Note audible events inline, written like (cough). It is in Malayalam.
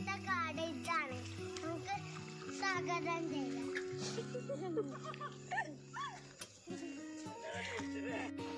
ഇന്നത്തെ കാട് ഇതാണ്. നമുക്ക് സ്വാഗതം ചെയ്യാം. (laughs)